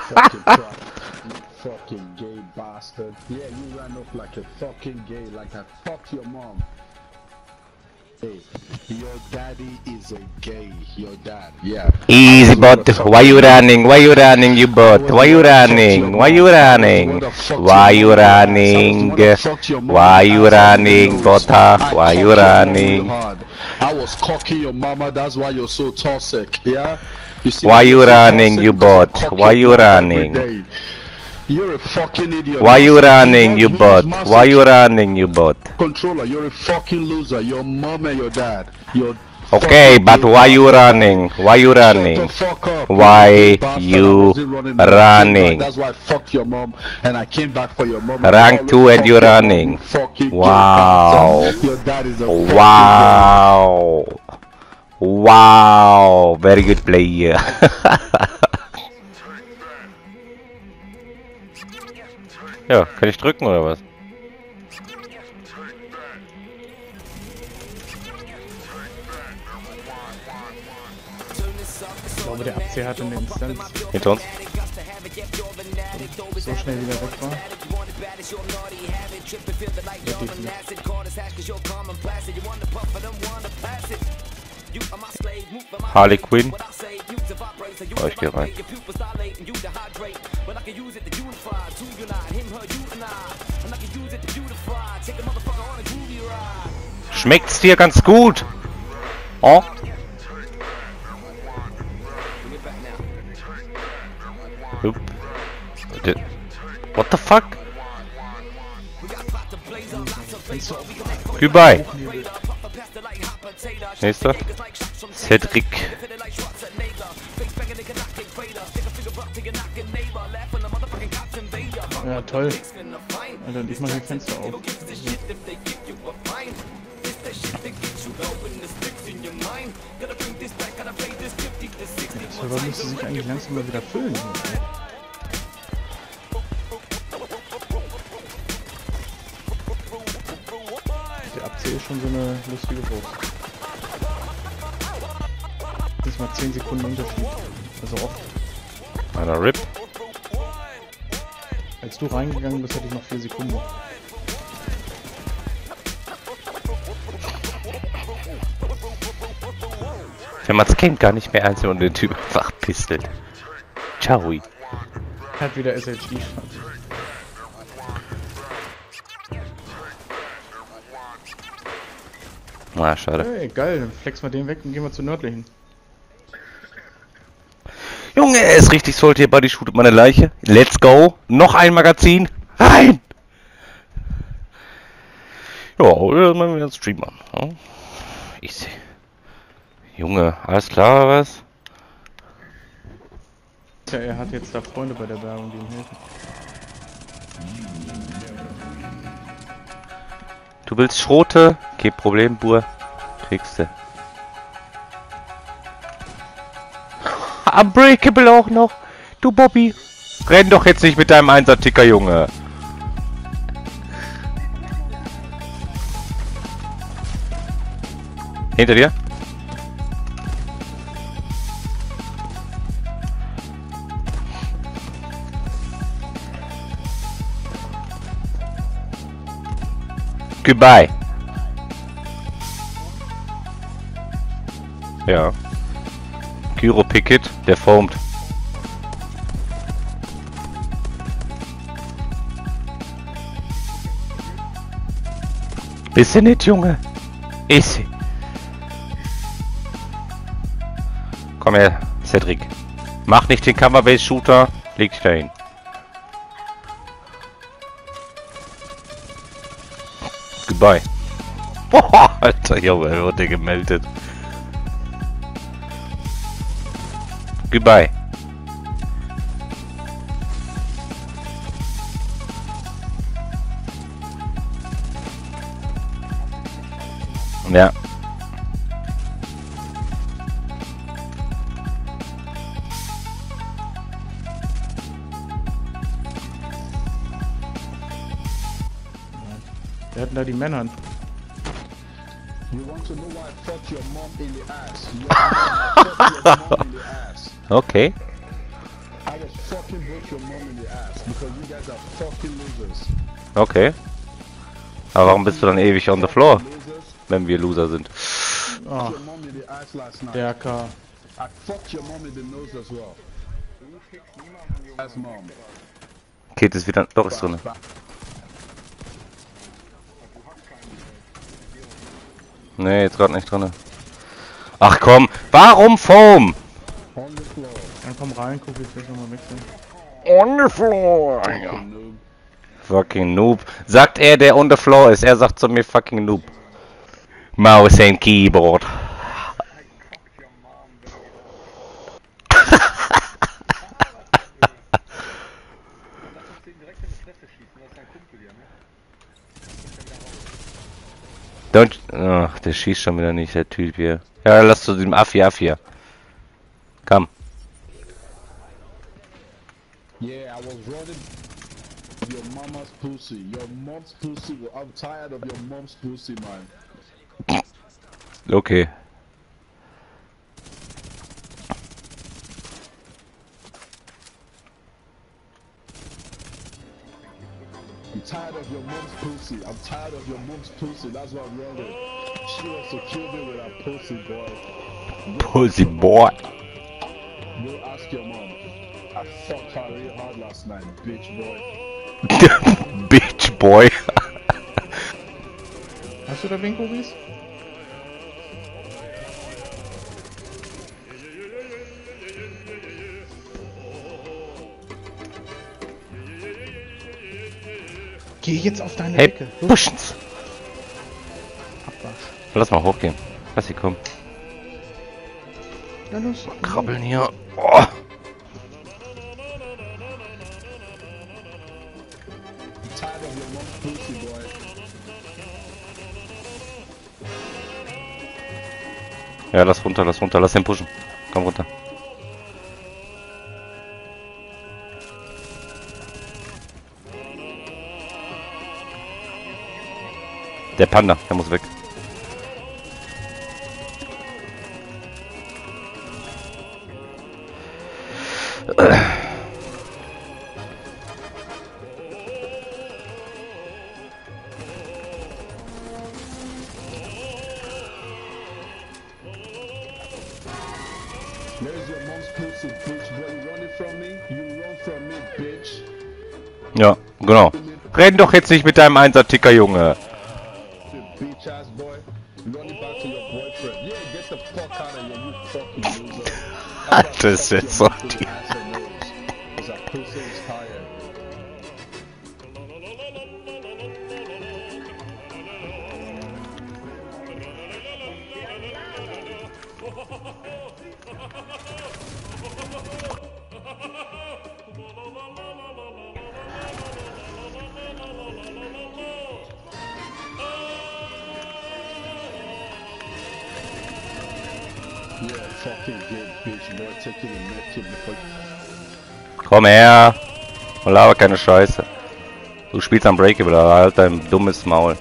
fucking crap. You fucking gay bastard. Yeah, you ran off like a fucking gay, like I fucked your mom. Hey, your daddy is a gay. Your dad. Yeah. Easy bot, why you running? Why you running, you bot? Why you running? Why you running? Why you running? Why you running, bota? Why you running? I was cocking your mama, that's why you're so toxic, yeah? You see, Why you running, you bot? Why you running? You're a fucking idiot. Why you running, you bot? Why you running, you bot? Controller, you're a fucking loser. Your mom and your dad. Your Okay, but why you running? Why you running? Why you running? That's why I fucked your mom and I came back for your mom. Rank 2 and you're running. Wow. Wow. Wow. Very good play here. ja, kann ich drücken oder was? Ich glaube, der Abzieher hatte eine Instanz, Hinter uns? so schnell wieder weg war. Wirklich. Harley Quinn. Oh, ich geh rein. Schmeckt's dir ganz gut? Oh? Hup. What the fuck? Goodbye. Nächster. Cedric. Ja, toll. Alter, und ich mache die Fenster auf. Der Server müsste sich eigentlich langsam mal wieder füllen. Der Abzieher ist schon so eine lustige Wurst. Ist mal 10 Sekunden Unterschied. Also oft. Einer RIP. Als du reingegangen bist, hatte ich noch 4 Sekunden. Wenn man's kennt, gar nicht mehr ernst und den Typ einfach pistelt. Ciao. Hat wieder SHD. Ah, schade. Hey, geil, dann flex mal den weg und gehen wir zu nördlichen. Junge, er ist richtig sollte hier Buddy shootet meine Leiche. Let's go. Noch ein Magazin. Rein. Ja, oder machen wir einen Stream an. Ja. Ich seh. Junge, alles klar was? Ja, er hat jetzt da Freunde bei der Werbung, die ihm helfen. Du willst Schrote? Kein Problem, Bur. Kriegst du. Unbreakable auch noch. Du Bobby. Renn doch jetzt nicht mit deinem Einser-Ticker, Junge. Hinter dir? Goodbye. Ja. Gyro Picket, der foamt. Bist du nicht, Junge? Ist sie. Komm her, Cedric. Mach nicht den Cover-Base-Shooter, leg dich dahin. Goodbye. Boah, Alter, Junge, wurde gemeldet. Goodbye. Ja. Wir hatten da die Männer. You want to know why I fucked your mom in the ass? Okay. Okay. Aber warum bist du dann ewig on the floor, wenn wir Loser sind? Ach, der K. I fucked your mom in the nose as well. As mom. Geht es wieder? Doch, ist drin. Nee, jetzt gerade nicht drin. Ach komm, warum Foam? On the floor. Dann komm rein, guck ich gleich nochmal wechseln. On the floor. Fucking noob. Fucking Noob. Sagt er, der on the floor ist. Er sagt zu mir fucking Noob. Mouse and Keyboard. Don't. Ach, der schießt schon wieder nicht, der Typ hier. Ja, lass zu dem Affi Affi. Running your mama's pussy. Your mom's pussy. I'm tired of your mom's pussy, man. Okay. I'm tired of your mom's pussy. I'm tired of your mom's pussy. That's what I'm running. She wants to kill me with her pussy, boy. Pussy boy. Go ask your mom. I fucked her night, bitch boy. Bitch boy. Hast du da wen, Kuris? Geh jetzt auf deine Hey, Ecke. Los, Pushens. Abwasch. Lass mal hochgehen. Lass sie kommen. Na los. Krabbeln hier. Oh. Ja, lass runter, lass runter, lass den pushen. Komm runter. Der Panda, der muss weg. Ja, genau. Renn doch jetzt nicht mit deinem Einser-Ticker, Junge. You bitch ass boy. Running Komm her. Und laber keine Scheiße. Du spielst am Breakable, aber halt dein dummes Maul.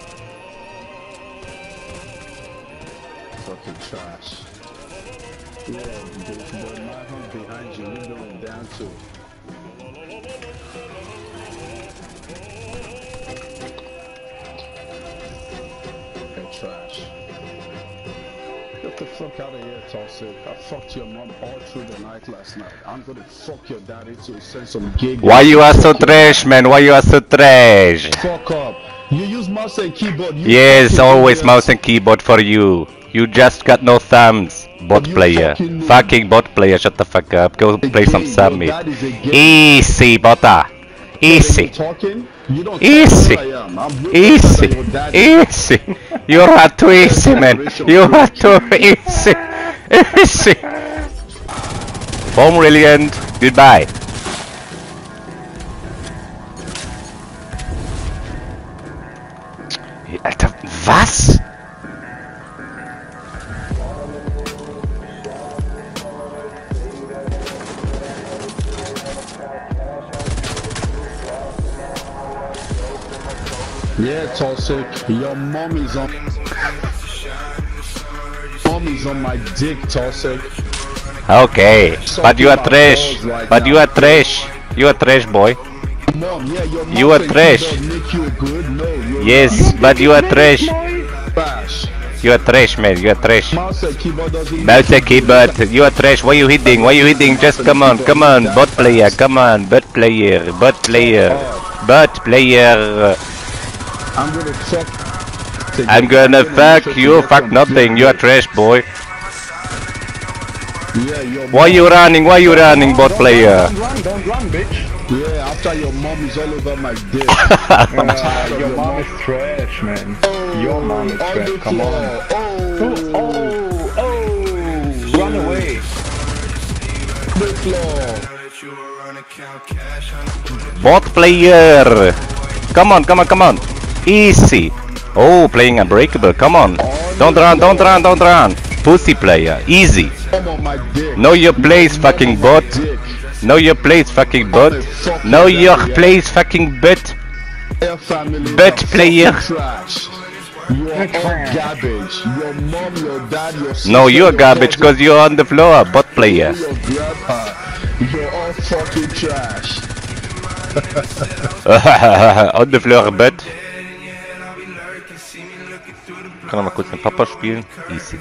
Get the fuck out of here, Toxic. I fucked your mom all through the night last night. I'm gonna fuck your daddy to send some gig. Why you are so trash, man? Why you are so trash? Fuck up. You use mouse and keyboard. You Yes, always idiot. mouse and keyboard for you. You just got no thumbs. Bot player. fucking. Fucking bot player, shut the fuck up. Go play some gay, your summit. dad is a gay. Easy, bota. Easy. Talking? Easy! Easy! Easy! You're a too easy, man! You're a too easy! Easy! Home brilliant. goodbye! Was? Yeah, Toxic. Your mom is on. Mom is on my dick, Toxic. Okay, but you are trash. But you are trash. You are trash, boy. Mom, yeah, your You are trash. you. No, you're Yes, but you are trash. trash. You are trash, man. You are trash. Mouse and keyboard doesn't Mouse and keyboard, you are trash. Why you hitting? Why you hitting? Just come on, come on, bot player, come on, bot player, bot player, bot player. I'm gonna fuck. I'm gonna fuck you, fuck nothing. You are trash, boy. Yeah, your Why you running? Why you running, bot player? Don't run, don't run, bitch. Yeah, after your mom is all over my dick. Uh, your mom is trash, man. Your mom is trash. Come on. floor. Oh, Oh, oh, run away. the floor. Bot player. Come on, come on, come on. Easy. Oh, playing unbreakable. Come on. Don't run, don't run, don't run. Pussy player. Easy. Know your place, fucking bot. Know your place, fucking bot. Know your place, fucking bot. Bet player. garbage. Your mom, your your No, you're garbage because you're on the floor, bot player. You're all fucking trash. on the floor, bot. Kann er mal kurz mit Papa spielen? Easy.